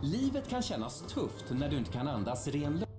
Livet kan kännas tufft när du inte kan andas ren luft.